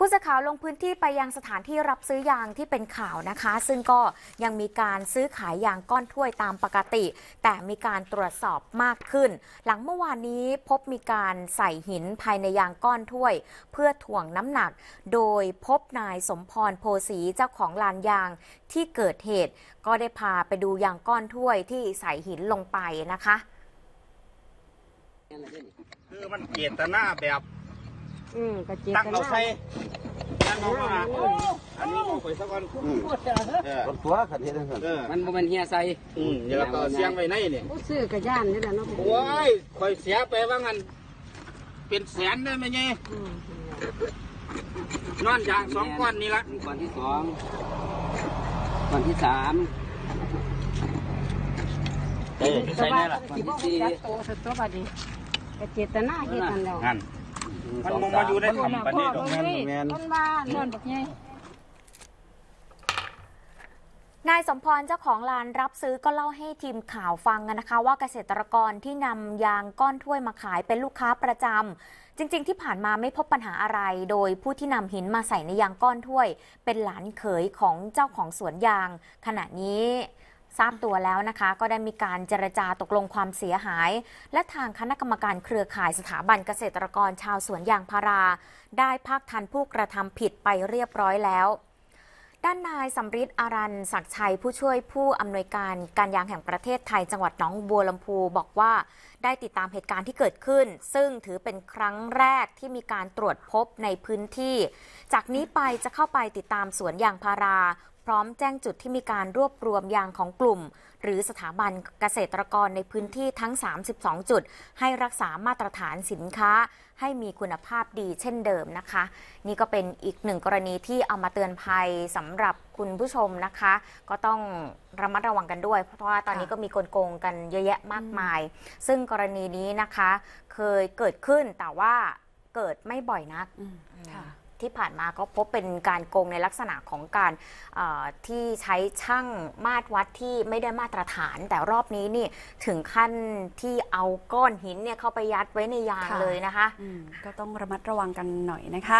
ผู้สื่อข่าวลงพื้นที่ไปยังสถานที่รับซื้อยางที่เป็นข่าวนะคะ ซึ่งก็ยังมีการซื้อขายยางก้อนถ้วยตามปกติ แต่มีการตรวจสอบมากขึ้น หลังเมื่อวานนี้พบมีการใส่หินภายในยางก้อนถ้วย เพื่อถ่วงน้ำหนัก โดยพบนายสมพรโพสีเจ้าของลานยางที่เกิดเหตุ ก็ได้พาไปดูยางก้อนถ้วยที่ใส่หินลงไปนะคะ คือมันเจตนาแบบ อืมก็จิตตั้งกันเอานะใส่ตั้งเอามาอันนี้เอาไปสักวันเออรถตัวขันเฮ็ดจังซั่นเออมันบ่แมันเฮียใส่อืมเดี๋ยวก็เสียงไว้ในนี่ผู้ซื้อกระย่านนี่แหละเนาะโอ้ยคอยเสียไปว่างั้นเป็นแสนได้ไหมไงอืมนอนยางสองก้อนนี่ละมีก้อนที่สองก้อนที่สามเออใส่ในละสิบ่ฮู้จักโตสตัวบัดนี้ก็เจตนาเฮ็ดนั่นแล้วงั้น มันมองมาอยู่ในถ้ำปานนี้ดอกแม่นแม่นต้นบ้านต้นบักใหญ่นายสมพรเจ้าของร้านรับซื้อก็เล่าให้ทีมข่าวฟังนะคะ ว่าเกษตรกรที่นำยางก้อนถ้วยมาขายเป็นลูกค้าประจำจริง ๆ ที่ผ่านมาไม่พบปัญหาอะไร โดยผู้ที่นำหินมาใส่ในยางก้อนถ้วย เป็นหลานเขยของเจ้าของสวนยาง ขณะนี้ ทราบตัวแล้วนะคะ ก็ได้มีการเจรจาตกลงความเสียหาย และทางคณะกรรมการเครือข่ายสถาบันเกษตรกรชาวสวนยางพารา ได้ภาคทันผู้กระทำผิดไปเรียบร้อยแล้วด้านนายสำริดอารันศักชัยผู้ช่วยผู้อำนวยการการยางแห่งประเทศไทยจังหวัดหนองบัวลำพูบอกว่าได้ติดตามเหตุการณ์ที่เกิดขึ้น ซึ่งถือเป็นครั้งแรกที่มีการตรวจพบในพื้นที่ จากนี้ไปจะเข้าไปติดตามสวนยางพารา ร้อมแจ้งจุดที่มีการรวบรวมยางของกลุ่ม หรือสถาบันเกษตรกรในพื้นที่ทั้ง 32 จุด ให้รักษามาตรฐานสินค้า ให้มีคุณภาพดีเช่นเดิมนะคะ นี่ก็เป็นอีกหนึ่งกรณีที่เอามาเตือนภัยสำหรับคุณผู้ชมนะคะ ก็ต้องระมัดระวังกันด้วย เพราะว่าตอนนี้ก็มีกลโกงกันเยอะแยะมากมาย ซึ่งกรณีนี้นะคะ เคยเกิดขึ้นแต่ว่าเกิดไม่บ่อยนักค่ะ ที่ผ่านมาก็พบเป็นการโกงในลักษณะของการที่ใช้ช่างมาตรวัดที่ไม่ได้มาตรฐาน แต่รอบนี้นี่ถึงขั้นที่เอาก้อนหินเนี่ยเข้าไปยัดไว้ในยางเลยนะคะ ก็ต้องระมัดระวังกันหน่อยนะคะ